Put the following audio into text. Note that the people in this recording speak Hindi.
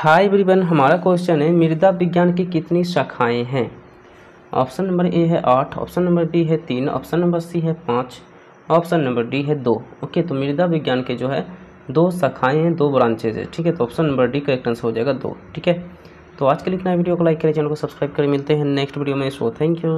हाय एवरीवन हमारा क्वेश्चन है, मृदा विज्ञान की कितनी शाखाएँ हैं? ऑप्शन नंबर ए है आठ ऑप्शन नंबर बी है तीन ऑप्शन नंबर सी है पाँच ऑप्शन नंबर डी है दो। ओके तो मृदा विज्ञान के जो है, दो शाखाएँ हैं, दो ब्रांचेज है, ठीक है? तो option number D correct answer हो जाएगा दो, ठीक है? तो आज के लिए इतना वीडियो को लाइक करें, चैनल को सब्सक्राइब करें, मिलते हैं नेक्स्ट वीडियो में सो थैंक यू